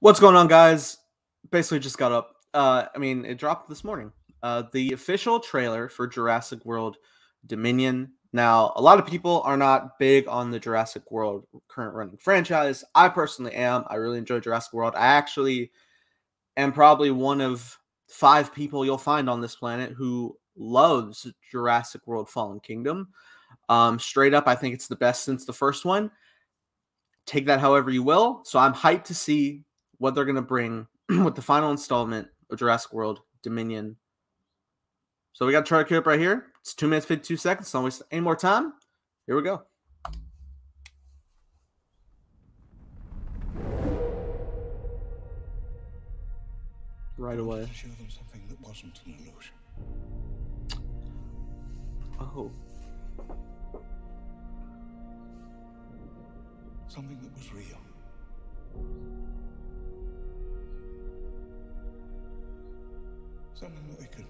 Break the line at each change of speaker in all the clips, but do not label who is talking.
What's going on, guys? Basically, just got up. Uh, I mean, it dropped this morning. Uh, the official trailer for Jurassic World Dominion. Now, a lot of people are not big on the Jurassic World current running franchise. I personally am. I really enjoy Jurassic World. I actually am probably one of five people you'll find on this planet who loves Jurassic World Fallen Kingdom. Um, straight up, I think it's the best since the first one. Take that however you will. So I'm hyped to see what they're going to bring with the final installment of Jurassic World Dominion. So we got to try to queue up right here. It's two minutes, 52 seconds. Don't waste any more time. Here we go. Right away.
To show them something that wasn't an illusion.
Oh.
Something that was real. Something that they could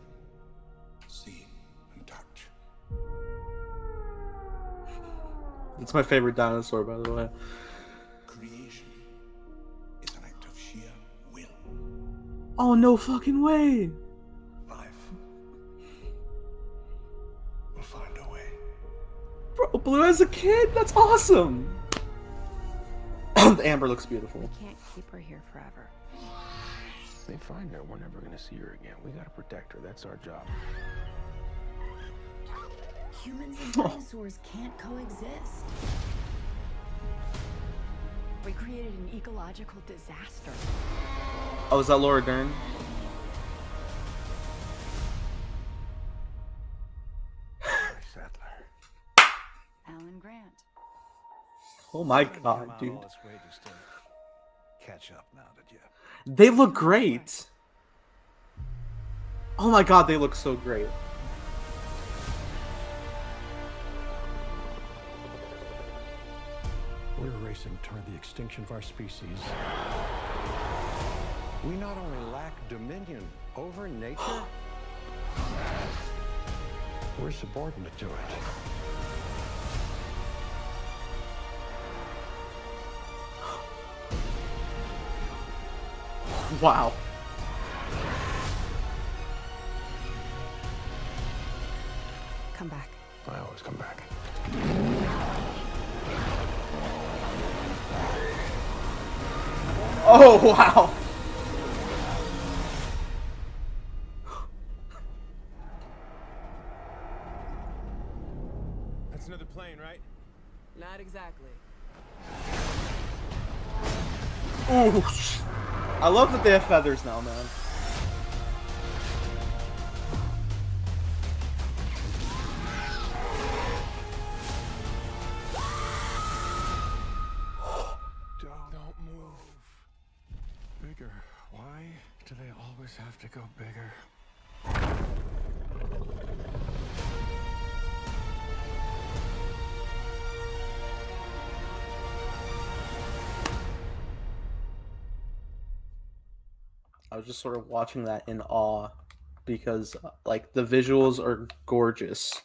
see and touch.
It's my favorite dinosaur, by the way.
Creation is an act of sheer will.
Oh, no fucking way.
Life will find a way.
Bro, Blue as a kid? That's awesome. the amber looks beautiful.
We can't keep her here forever.
They find her, we're never gonna see her again. We gotta protect her. That's our job.
Humans and dinosaurs can't coexist. We created an ecological disaster.
Oh, is that Laura Dern?
Sattler.
Alan Grant.
Oh my god, dude.
Catch up now, did you?
They look great. Oh my god, they look so great.
We're racing toward the extinction of our species. We not only lack dominion over nature, we're subordinate to it.
Wow.
Come back.
I always come back.
Oh, wow.
That's another plane, right?
Not exactly.
Ooh. I love that they have feathers now, man.
Don't move. Bigger. Why do they always have to go bigger?
I was just sort of watching that in awe because uh, like the visuals are gorgeous.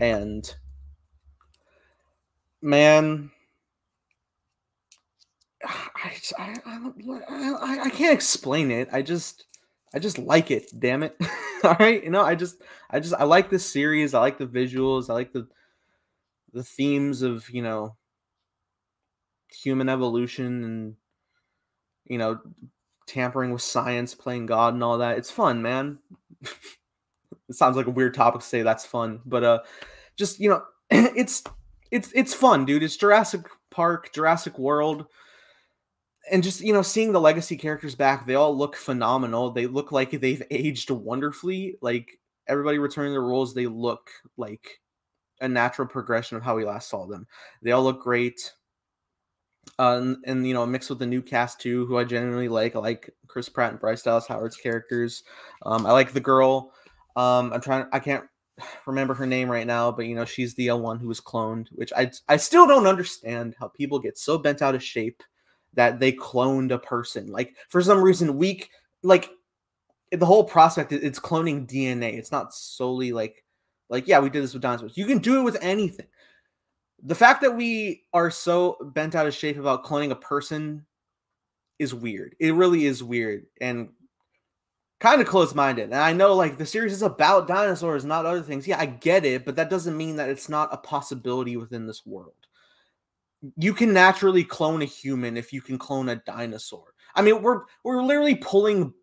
And man I, I, I, I, can't explain it. I just I just like it, damn it. All right, you know, I just I just I like this series. I like the visuals. I like the the themes of, you know, human evolution and you know, tampering with science, playing God and all that. It's fun, man. it sounds like a weird topic to say that's fun, but uh just, you know, it's it's it's fun, dude. It's Jurassic Park, Jurassic World. And just, you know, seeing the legacy characters back, they all look phenomenal. They look like they've aged wonderfully. Like everybody returning their roles, they look like a natural progression of how we last saw them. They all look great uh, and, and you know mixed with the new cast too who i genuinely like i like chris pratt and bryce dallas howard's characters. Um, i like the girl. Um, i'm trying i can't remember her name right now but you know she's the one who was cloned which i i still don't understand how people get so bent out of shape that they cloned a person. Like for some reason weak like the whole prospect it's cloning dna it's not solely like like yeah we did this with dinosaurs. You can do it with anything the fact that we are so bent out of shape about cloning a person is weird. It really is weird and kind of close minded. And I know like the series is about dinosaurs, not other things. Yeah, I get it, but that doesn't mean that it's not a possibility within this world. You can naturally clone a human if you can clone a dinosaur. I mean, we're we're literally pulling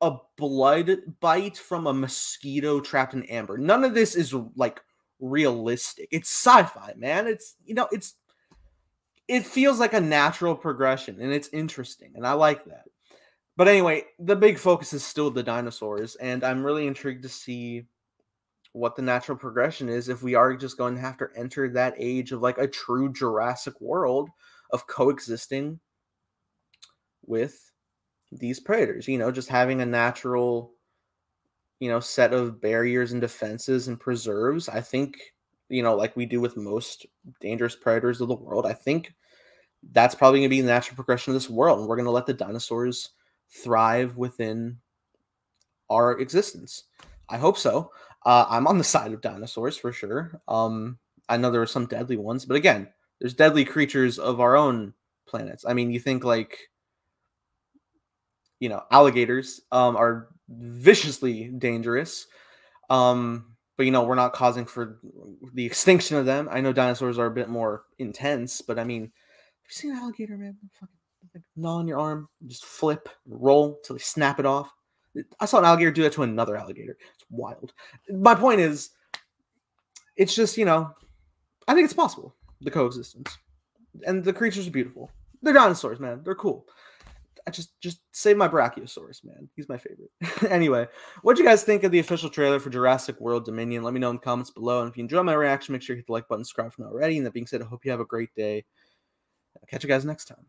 a blood bite from a mosquito trapped in amber. None of this is like realistic. It's sci-fi, man. It's you know, it's it feels like a natural progression and it's interesting and I like that. But anyway, the big focus is still the dinosaurs and I'm really intrigued to see what the natural progression is if we are just going to have to enter that age of like a true Jurassic world of coexisting with these predators, you know, just having a natural you know set of barriers and defenses and preserves. I think you know, like we do with most dangerous predators of the world. I think that's probably going to be the natural progression of this world. And we're going to let the dinosaurs thrive within our existence. I hope so. Uh, I'm on the side of dinosaurs for sure. Um, I know there are some deadly ones, but again, there's deadly creatures of our own planets. I mean, you think like, you know, alligators um, are viciously dangerous. Um, but you know we're not causing for the extinction of them. I know dinosaurs are a bit more intense, but I mean, have you seen an alligator, man? Like, gnaw on your arm, just flip, roll till they snap it off. I saw an alligator do that to another alligator. It's wild. My point is, it's just you know, I think it's possible the coexistence, and the creatures are beautiful. They're dinosaurs, man. They're cool. I just just save my Brachiosaurus, man. He's my favorite. anyway, what do you guys think of the official trailer for Jurassic World Dominion? Let me know in the comments below. And if you enjoy my reaction, make sure you hit the like button, subscribe if not already. And that being said, I hope you have a great day. I'll catch you guys next time.